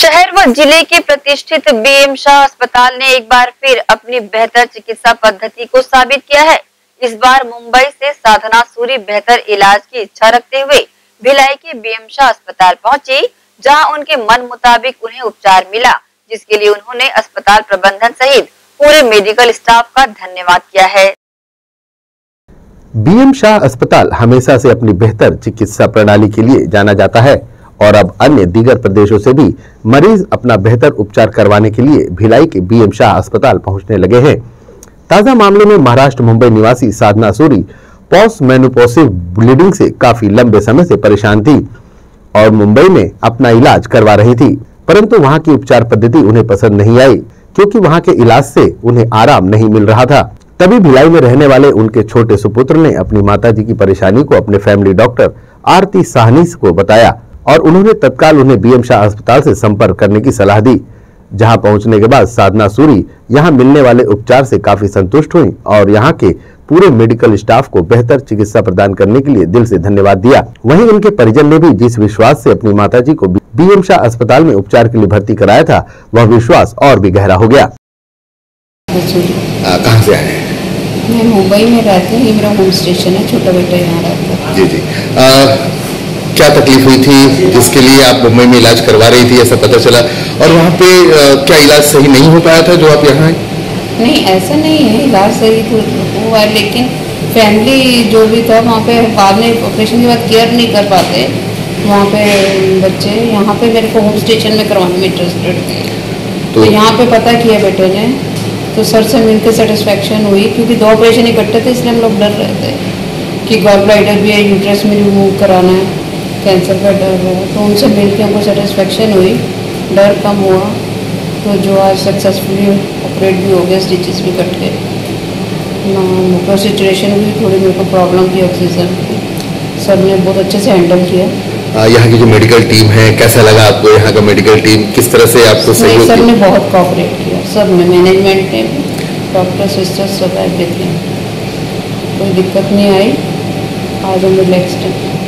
शहर व ज़िले के प्रतिष्ठित बीएम शाह अस्पताल ने एक बार फिर अपनी बेहतर चिकित्सा पद्धति को साबित किया है। इस बार मुंबई से साधना सूरी बेहतर इलाज की इच्छा रखते हुए भिलाई के बीएम शाह अस्पताल पहुँची, जहाँ उनके मन मुताबिक उन्हें उपचार मिला, जिसके लिए उन्होंने अस्पताल प्रबंधन सहित पूरे मेडिकल स्टाफ का धन्यवाद किया है। बीएम शाह अस्पताल हमेशा से अपनी बेहतर चिकित्सा प्रणाली के लिए जाना जाता है। और अब अन्य दीगर प्रदेशों से भी मरीज़ अपना बेहतर उपचार करवाने के लिए भिलाई के बीएम शाह अस्पताल पहुँचने लगे हैं। ताज़ा मामले में महाराष्ट्र मुंबई निवासी Sadhana Suri post menopausal bleeding से काफ़ी लंबे समय से परेशान थी और मुंबई में अपना इलाज करवा रही थी, परंतु वहाँ की उपचार पद्धति उन्हें पसंद नहीं आई, क्योंकि वहाँ के इलाज से उन्हें आराम नहीं मिल रहा था। तभी भिलाई में रहने वाले उनके छोटे सुपुत्र ने अपनी माता जी की परेशानी को अपने फैमिली डॉक्टर आरती साहनी को बताया। और उन्होंने तत्काल उन्हें बीएम शाह अस्पताल से संपर्क करने की सलाह दी जहाँ पहुँचने के बाद साधना सूरी यहाँ मिलने वाले उपचार से काफ़ी संतुष्ट हुई और यहाँ के पूरे मेडिकल स्टाफ को बेहतर चिकित्सा प्रदान करने के लिए दिल से धन्यवाद दिया। वहीं उनके परिजन ने भी जिस विश्वास से अपनी माताजी को बीएम शाह अस्पताल में उपचार के लिए भर्ती कराया था वह विश्वास और भी गहरा हो गया। कहाँ से आए हैं? मैं मुंबई में रहती हूँ ये मेरा होम स्टेशन है छोटा बेटा यहाँ रहता है। जी जी। आ, क्या तकलीफ़ हुई थी जिसके लिए आप मुंबई में इलाज करवा रही थी ऐसा पता चला? और वहाँ पे आ, क्या इलाज सही नहीं हो पाया था जो आप यहाँ आए? नहीं ऐसा नहीं है इलाज सही तो हुआ है लेकिन फैमिली जो भी था वहाँ पे बाद में ऑपरेशन के बाद केयर नहीं कर पाते। वहाँ पे बच्चे यहाँ पे मेरे को होम स्टेशन में करवाने में इंटरेस्टेड थे तो तो- यहाँ पे पता किया बेटे ने तो सर से मिलकर सेटिस्फेक्शन हुई क्योंकि दो ऑपरेशन इकट्ठे थे इसलिए हम लोग डर रहे थे कि गॉल ब्लाइडर भी है यूट्रस में रिमूव कराना है। कैंसर का डर है। तो उनसे मिल के हमको सेटिस्फेक्शन हुई। डर कम हुआ। तो जो आज सक्सेसफुली ऑपरेट भी हो गया स्टिचेस भी कट गए। ना सिचुएशन भी थोड़ी मेरे को प्रॉब्लम थी ऑक्सीजन की। सर ने बहुत अच्छे से हैंडल किया। यहाँ की जो मेडिकल टीम है कैसा लगा आपको यहाँ का मेडिकल टीम किस तरह से आपको सहयोग सर ने बहुत कॉपरेट किया। सबने मैनेजमेंट ने डॉक्टर सिस्टर्स सब एवरीथिंग कोई दिक्कत नहीं आई। आज हम रिलैक्सड हैं।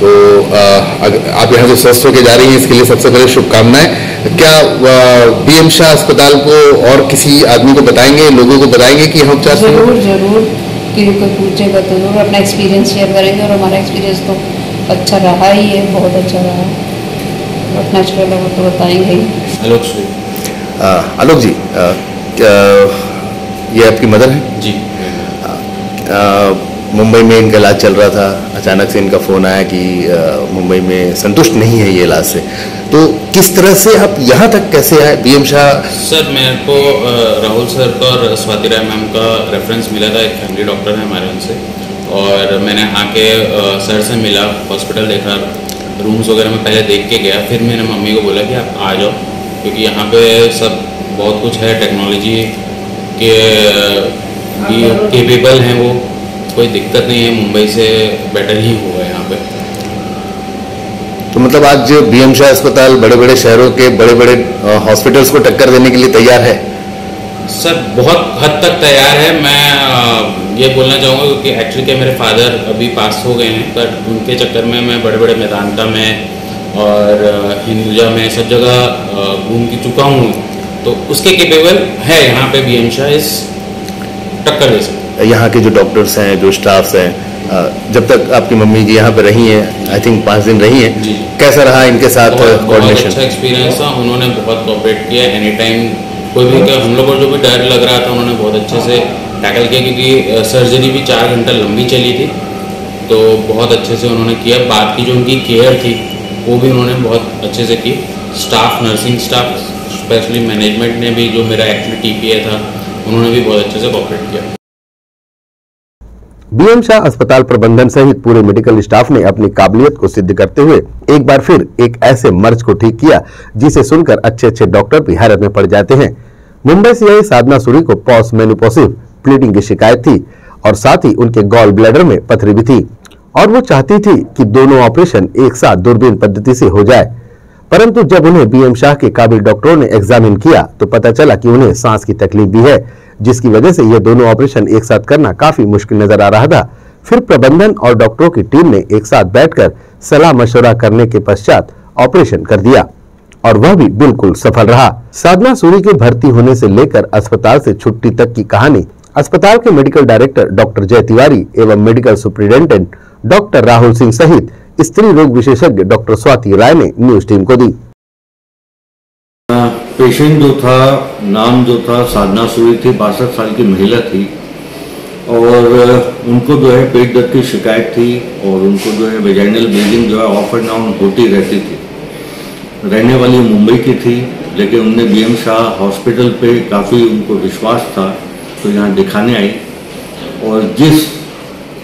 तो आप यहाँ जो स्वस्थ होकर जा रही हैं इसके लिए सबसे पहले शुभकामनाएँ। क्या बीएम शाह अस्पताल को और किसी आदमी को बताएँगे लोगों को बताएँगे कि यहाँ उपचार शुरू- ज़रूर ज़रूर कि कोई पूछेगा तो ज़रूर। अपना एक्सपीरियंस शेयर करेंगे और हमारा एक्सपीरियंस तो अच्छा रहा ही है बहुत अच्छा रहा बट नेचुरल है वो तो बताएँगे ही। आलोक आलोक जी आ, क्या ये आपकी मदर है? जी। आ, मुंबई में इनका इलाज चल रहा था। अचानक से इनका फ़ोन आया कि मुंबई में संतुष्ट नहीं है ये इलाज से। तो किस तरह से आप यहाँ तक कैसे आए? बीएम शाह सर, मेरे को राहुल सर का और स्वाति राय मैम का रेफरेंस मिला था। एक फैमिली डॉक्टर है हमारे उनसे। और मैंने आके सर से मिला हॉस्पिटल देखा रूम्स वगैरह में पहले देख के गया। फिर मैंने मम्मी को बोला कि आप आ जाओ, क्योंकि यहाँ पे सब बहुत कुछ है टेक्नोलॉजी के केपेबल हैं वो। कोई दिक्कत नहीं है मुंबई से बेटर ही होगा यहाँ पे। तो मतलब आज बीएम शाह अस्पताल बड़े बड़े शहरों के बड़े बड़े हॉस्पिटल्स को टक्कर देने के लिए तैयार है? सर बहुत हद तक तैयार है। मैं ये बोलना चाहूँगा क्योंकि एक्चुअली क्या मेरे फादर अभी पास हो गए हैं पर उनके चक्कर में मैं बड़े बड़े मैदानता में और हिंदुजा में सब जगह घूम के चुका हूँ। तो उसके केपेबल है यहाँ पे बी एम शाह इस टक्कर दे सकते यहाँ के जो डॉक्टर्स हैं जो स्टाफ्स हैं जब तक आपकी मम्मी जी यहाँ पे रही हैं आई थिंक पाँच दिन रही हैं कैसा रहा इनके साथ बहुत अच्छा एक्सपीरियंस था उन्होंने बहुत कॉपरेट किया एनी टाइम कोई भी हम लोग को जो भी डर लग रहा था उन्होंने बहुत अच्छे से टैकल किया क्योंकि सर्जरी भी चार घंटा लंबी चली थी तो बहुत अच्छे से उन्होंने किया। बात की जो उनकी केयर थी वो भी उन्होंने बहुत अच्छे से की। Staff nursing staff specially management ने भी जो मेरा एक्चुअली टी था उन्होंने भी बहुत अच्छे से कॉपरेट किया। बीएम शाह अस्पताल प्रबंधन सहित पूरे मेडिकल स्टाफ ने अपनी काबिलियत को सिद्ध करते हुए एक बार फिर एक ऐसे मर्ज को ठीक किया, जिसे सुनकर अच्छे अच्छे डॉक्टर भी हैरत में पड़ जाते हैं। मुंबई से आई साधना सूरी को पॉस मेनोपोसिव ब्लीडिंग की शिकायत थी और साथ ही उनके गॉल ब्लैडर में पथरी भी थी। और वो चाहती थी कि दोनों ऑपरेशन एक साथ दूरबीन पद्धति से हो जाए। परंतु जब उन्हें बीएम शाह के काबिल डॉक्टरों ने एग्जामिन किया तो पता चला कि उन्हें सांस की तकलीफ़ भी है। जिसकी वजह से यह दोनों ऑपरेशन एक साथ करना काफ़ी मुश्किल नज़र आ रहा था। फिर प्रबंधन और डॉक्टरों की टीम ने एक साथ बैठकर सलाह मशवरा करने के पश्चात ऑपरेशन कर दिया और वह भी बिल्कुल सफल रहा। साधना सूरी के भर्ती होने से लेकर अस्पताल से छुट्टी तक की कहानी, अस्पताल के medical director doctor Jai Tiwari एवं medical superintendent doctor Rahul Singh सहित स्त्री रोग विशेषज्ञ डॉक्टर स्वाति राय ने न्यूज़ टीम को दी। पेशेंट जो था, नाम जो था, साधना सूरी थी, बासठ साल की महिला थी। और उनको जो है पेट दर्द की शिकायत थी और उनको जो है वेजाइनल ब्लीडिंग जो है ऑफ़ एंड डाउन होती रहती थी। रहने वाली मुंबई की थी, लेकिन उनने बी एम शाह हॉस्पिटल पे काफ़ी उनको विश्वास था तो यहाँ दिखाने आई। और जिस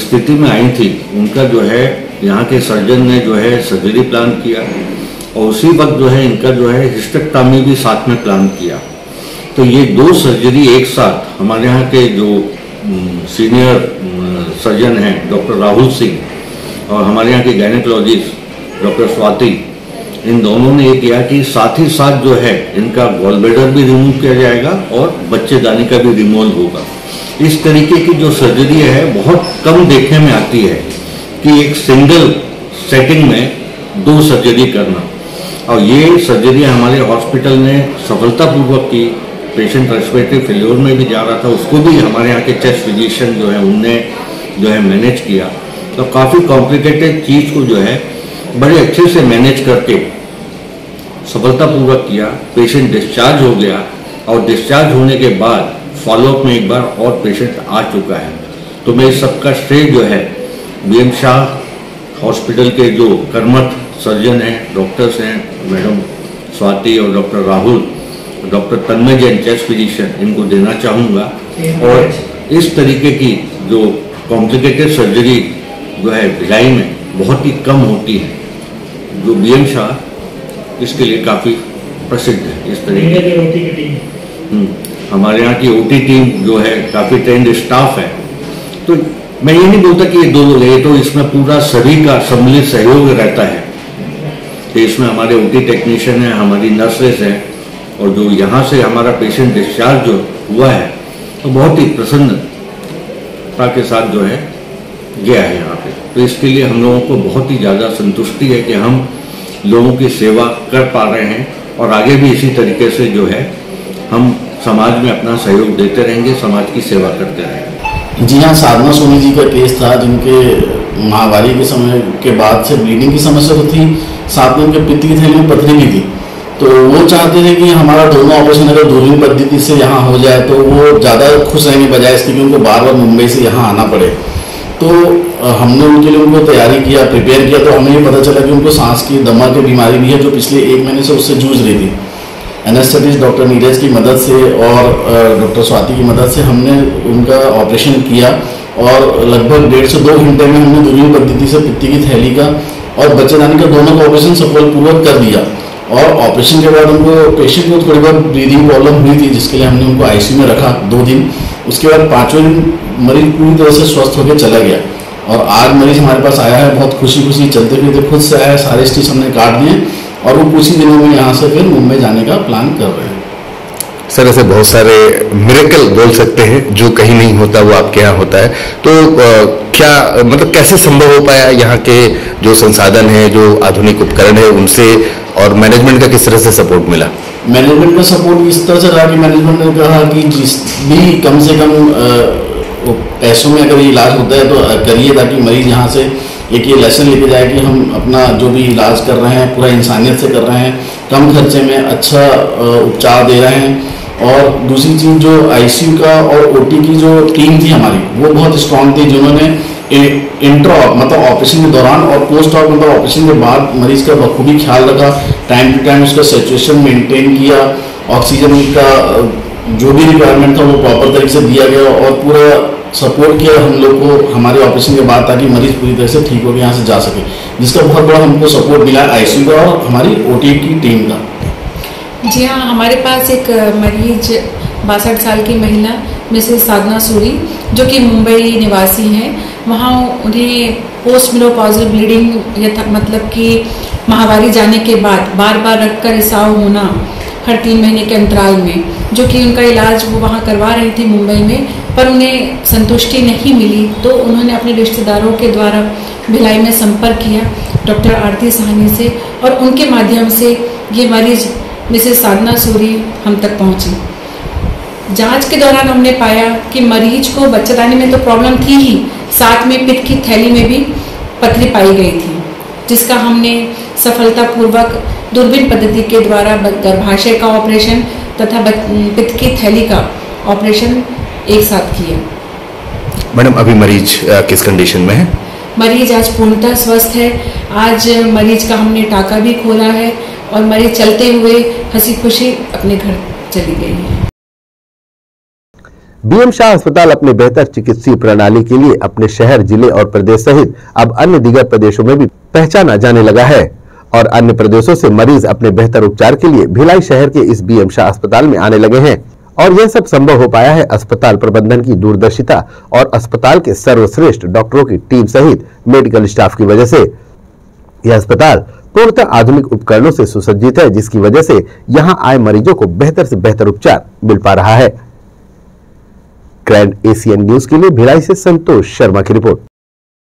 स्थिति में आई थी, उनका जो है, यहाँ के सर्जन ने जो है सर्जरी प्लान किया। और उसी वक्त जो है, इनका जो है, हिस्टेक्टामी भी साथ में प्लान किया। तो ये दो सर्जरी एक साथ, हमारे यहाँ के जो सीनियर सर्जन हैं डॉक्टर राहुल सिंह और हमारे यहाँ के गायनेकोलॉजिस्ट डॉक्टर स्वाति इन दोनों ने ये किया कि साथ ही साथ जो है, इनका गॉलबेडर भी रिमूव किया जाएगा और बच्चेदानी का भी रिमूवल होगा। इस तरीके की जो सर्जरी है, बहुत कम देखने में आती है कि एक सिंगल सेटिंग में दो सर्जरी करना। और ये सर्जरी हमारे हॉस्पिटल ने सफलतापूर्वक की। पेशेंट रेस्पिरेटरी फेल्योर में भी जा रहा था, उसको भी हमारे यहाँ के चेस्ट फिजिशियन जो है, उनने जो है मैनेज किया। तो काफ़ी कॉम्प्लिकेटेड चीज़ को जो है, बड़े अच्छे से मैनेज करके सफलतापूर्वक किया। पेशेंट डिस्चार्ज हो गया और डिस्चार्ज होने के बाद फॉलोअप में एक बार और पेशेंट आ चुका है। तो मैं सबका श्रेय जो है बी शाह हॉस्पिटल के जो कर्मठ सर्जन हैं डॉक्टर्स हैं मैडम स्वाति और doctor Rahul doctor Tanmay Jain chest physician इनको देना चाहूँगा। और इस तरीके की जो कॉम्प्लिकेटेड सर्जरी जो है भिलाई में बहुत ही कम होती है। जो बी एम शाह इसके लिए काफ़ी प्रसिद्ध है इस तरीके की। हम्म, हमारे यहाँ की ओटी टीम जो है काफ़ी ट्रेंड स्टाफ है। तो मैं ये नहीं बोलता कि ये दो लोग है तो इसमें पूरा सभी का सम्मिलित सहयोग रहता है। तो इसमें हमारे ओटी टेक्नीशियन है, हमारी नर्सेस हैं और जो यहाँ से हमारा पेशेंट डिस्चार्ज जो हुआ है तो बहुत ही प्रसन्नता के साथ जो है, गया है यहाँ पे। तो इसके लिए हम लोगों को बहुत ही ज़्यादा संतुष्टि है कि हम लोगों की सेवा कर पा रहे हैं और आगे भी इसी तरीके से जो है, हम समाज में अपना सहयोग देते रहेंगे, समाज की सेवा करते रहेंगे। जी हाँ साधना सोनी जी का केस था जिनके महामारी के समय, के बाद से ब्लीडिंग की समस्या तो थी। साथ में उनके पित्त की थैली में पथरी भी थी। तो वो चाहते थे कि हमारा दोनों ऑपरेशन अगर दूरबीन पद्धति से यहाँ हो जाए तो वो ज़्यादा खुश रहने बजाय इसके कि उनको बार बार मुंबई से यहाँ आना पड़े। तो हमने उनके लिए उनको तैयारी किया प्रिपेयर किया तो हमें ये पता चला कि उनको सांस की दमा की बीमारी भी है जो पिछले एक महीने से उससे जूझ रही थी। एनेस्थेटिस्ट डॉक्टर नीरज की मदद से और डॉक्टर स्वाति की मदद से हमने उनका ऑपरेशन किया और लगभग डेढ़ से दो घंटे में हमने दूरबीन पद्धति से पित्ती की थैली का और बच्चेदानी का दोनों का ऑपरेशन सफलपूर्वक कर दिया। और ऑपरेशन के बाद उनको पेशेंट को थोड़ी बहुत ब्रीदिंग प्रॉब्लम हुई थी, जिसके लिए हमने उनको आईसीयू में रखा दो दिन। उसके बाद पाँचवें दिन मरीज़ पूरी तरह से स्वस्थ होकर चला गया। और आज मरीज़ हमारे पास आया है, बहुत खुशी खुशी चलते फिरते खुद से आया सारे स्टिच हमने काट दिए और वो कुछ ही दिनों में यहाँ से फिर मुंबई जाने का प्लान कर रहे हैं। सर ऐसे बहुत सारे मिरेकल बोल सकते हैं, जो कहीं नहीं होता, वो आपके यहाँ होता है। तो क्या मतलब कैसे संभव हो पाया यहाँ के जो संसाधन है, जो आधुनिक उपकरण है, उनसे और मैनेजमेंट का किस तरह से सपोर्ट मिला? मैनेजमेंट का सपोर्ट इस तरह से रहा कि मैनेजमेंट ने कहा कि जिस भी कम से कम पैसों में अगर इलाज होता है तो करिए ताकि मरीज़ यहाँ से एक ये लेसन लेके जाए कि हम अपना जो भी इलाज कर रहे हैं, पूरा इंसानियत से कर रहे हैं, कम खर्चे में अच्छा उपचार दे रहे हैं और दूसरी चीज़ जो आईसीयू का और ओटी की जो टीम थी हमारी, वो बहुत स्ट्रांग थी, जिन्होंने इंट्रो मतलब ऑपरेशन के दौरान और पोस्ट ऑप मतलब ऑपरेशन के बाद मरीज़ का बखूबी ख्याल रखा टाइम टू टाइम उसका सिचुएशन मेंटेन किया ऑक्सीजन का जो भी रिक्वायरमेंट था वो प्रॉपर तरीके से दिया गया और पूरा सपोर्ट किया हम लोग को, हमारे ऑपरेशन के बाद ताकि मरीज़ पूरी तरह से ठीक होकर यहाँ से जा सके। जिसका बहुत बड़ा हमको सपोर्ट मिला आईसीयू का और हमारी ओ की टीम का। जी हाँ हमारे पास एक मरीज़ बासठ साल की महिला, मिसेस साधना सूरी, जो कि मुंबई निवासी हैं। वहाँ उन्हें पोस्ट मिनोपॉजल ब्लीडिंग या मतलब कि महावारी जाने के बाद बार बार का रिसाव होना हर तीन महीने के अंतराल में, जो कि उनका इलाज वो वहाँ करवा रही थी मुंबई में, पर उन्हें संतुष्टि नहीं मिली तो उन्होंने अपने रिश्तेदारों के द्वारा भिलाई में संपर्क किया, डॉक्टर आरती साहनी से, और उनके माध्यम से ये मरीज़ मिसेस साधना सूरी हम तक पहुँची। जाँच के दौरान हमने पाया कि मरीज़ को बच्चेदानी में तो प्रॉब्लम थी ही, साथ में पित्त की थैली में भी पथरी पाई गई थी, जिसका हमने सफलतापूर्वक दूरबीन पद्धति के द्वारा गर्भाशय का ऑपरेशन तथा पित्त की थैली का ऑपरेशन एक साथ किया। मैडम अभी मरीज़ किस कंडीशन में है? मरीज़ आज पूर्णतः स्वस्थ है। आज मरीज़ का हमने टाका भी खोला है और मरीज़ चलते हुए हँसी खुशी अपने घर चली गई है। बीएम शाह अस्पताल अपने बेहतर चिकित्सीय प्रणाली के लिए अपने शहर ज़िले और प्रदेश सहित अब अन्य दिगर प्रदेशों में भी पहचाना जाने लगा है। और अन्य प्रदेशों से मरीज़ अपने बेहतर उपचार के लिए भिलाई शहर के इस बीएम शाह अस्पताल में आने लगे हैं। और यह सब संभव हो पाया है अस्पताल प्रबंधन की दूरदर्शिता और अस्पताल के सर्वश्रेष्ठ डॉक्टरों की टीम सहित मेडिकल स्टाफ की वजह से। यह अस्पताल पूर्णतः आधुनिक उपकरणों से सुसज्जित है, जिसकी वजह से यहाँ आए मरीजों को बेहतर से बेहतर उपचार मिल पा रहा है। ग्रैंड एशियन न्यूज़ के लिए भिलाई से संतोष शर्मा की रिपोर्ट।